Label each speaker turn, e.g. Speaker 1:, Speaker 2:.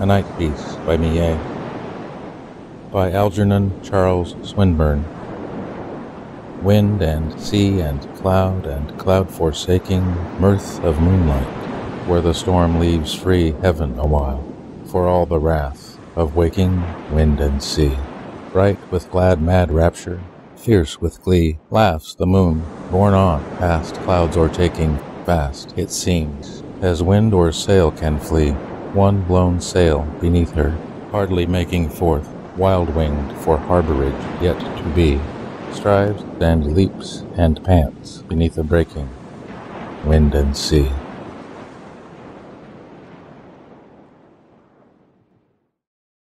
Speaker 1: A Night Piece by Millet. By Algernon Charles Swinburne. Wind and sea and cloud and cloud forsaking mirth of moonlight, where the storm leaves free heaven awhile, for all the wrath of waking wind and sea. Bright with glad mad rapture, fierce with glee, laughs the moon, borne on past clouds o'ertaking, fast, it seems, as wind or sail can flee, one blown sail beneath her, hardly making forth, wild winged for harborage yet to be, strives and leaps and pants beneath a breaking wind and sea.